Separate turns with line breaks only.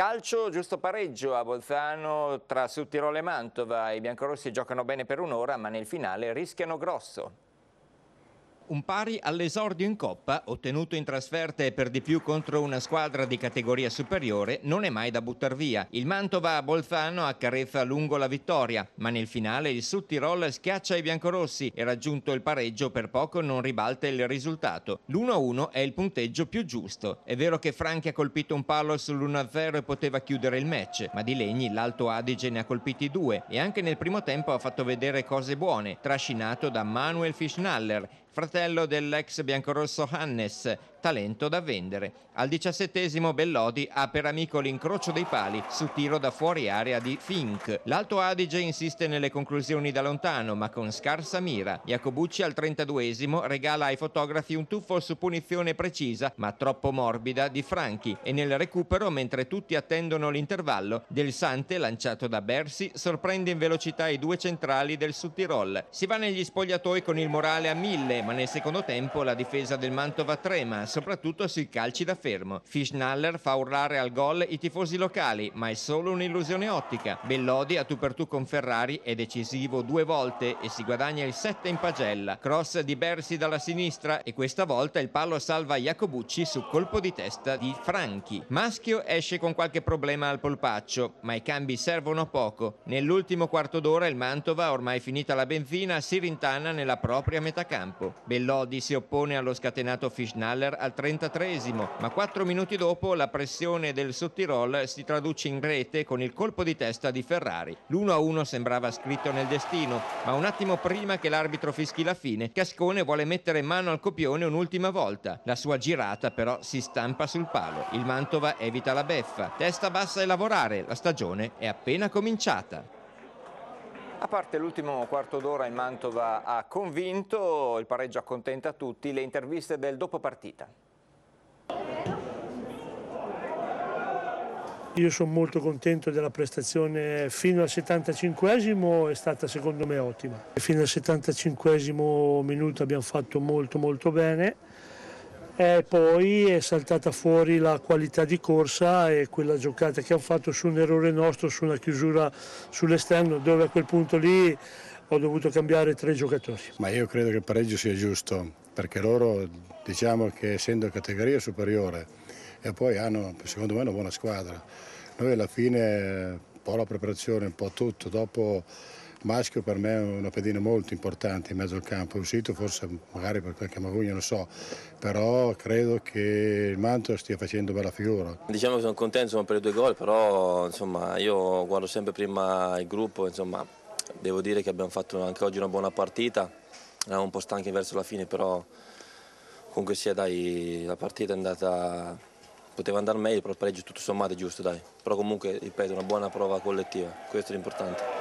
Calcio, giusto pareggio a Bolzano tra Sudtirolo e Mantova. I biancorossi giocano bene per un'ora, ma nel finale rischiano grosso
un pari all'esordio in Coppa, ottenuto in trasferta e per di più contro una squadra di categoria superiore, non è mai da buttar via. Il Mantova a Bolzano accarezza lungo la vittoria, ma nel finale il Sud Tirol schiaccia i biancorossi e raggiunto il pareggio per poco non ribalta il risultato. L'1-1 è il punteggio più giusto. È vero che Franchi ha colpito un palo sull'1-0 e poteva chiudere il match, ma di Legni l'Alto Adige ne ha colpiti due e anche nel primo tempo ha fatto vedere cose buone, trascinato da Manuel Fischnaller fratello dell'ex biancorosso Hannes, talento da vendere. Al diciassettesimo Bellodi ha per amico l'incrocio dei pali su tiro da fuori area di Fink. L'Alto Adige insiste nelle conclusioni da lontano ma con scarsa mira. Jacobucci al trentaduesimo regala ai fotografi un tuffo su punizione precisa ma troppo morbida di Franchi e nel recupero mentre tutti attendono l'intervallo del Sante lanciato da Bersi sorprende in velocità i due centrali del Sud Tirol. Si va negli spogliatoi con il morale a mille ma nel secondo tempo la difesa del Mantova trema soprattutto sui calci da fermo. Fischnaller fa urlare al gol i tifosi locali, ma è solo un'illusione ottica. Bellodi a tu per tu con Ferrari è decisivo due volte e si guadagna il 7 in pagella. Cross di Bersi dalla sinistra e questa volta il palo salva Jacobucci su colpo di testa di Franchi. Maschio esce con qualche problema al polpaccio, ma i cambi servono poco. Nell'ultimo quarto d'ora il Mantova, ormai finita la benzina, si rintana nella propria metà campo. Bellodi si oppone allo scatenato Fischnaller al 33esimo, ma quattro minuti dopo la pressione del Sottirol si traduce in rete con il colpo di testa di Ferrari. L'1-1 sembrava scritto nel destino, ma un attimo prima che l'arbitro fischi la fine, Cascone vuole mettere mano al copione un'ultima volta. La sua girata però si stampa sul palo. Il Mantova evita la beffa. Testa bassa e lavorare, la stagione è appena cominciata.
A parte l'ultimo quarto d'ora il Mantova ha convinto, il pareggio accontenta tutti, le interviste del dopo partita.
Io sono molto contento della prestazione fino al 75esimo, è stata secondo me ottima. Fino al 75esimo minuto abbiamo fatto molto molto bene e poi è saltata fuori la qualità di corsa e quella giocata che hanno fatto su un errore nostro, su una chiusura sull'esterno, dove a quel punto lì ho dovuto cambiare tre giocatori.
Ma io credo che il pareggio sia giusto, perché loro diciamo che essendo categoria superiore e poi hanno secondo me una buona squadra. Noi alla fine un po' la preparazione, un po' tutto, dopo maschio per me è una pedina molto importante in mezzo al campo, è uscito forse magari per qualche magugno, non so, però credo che il Manto stia facendo bella figura.
Diciamo che sono contento insomma, per i due gol, però insomma, io guardo sempre prima il gruppo, insomma, devo dire che abbiamo fatto anche oggi una buona partita, eravamo un po' stanchi verso la fine, però comunque sia dai, la partita è andata, poteva andare meglio, però il pareggio tutto sommato è giusto dai, però comunque ripeto una buona prova collettiva, questo è l'importante.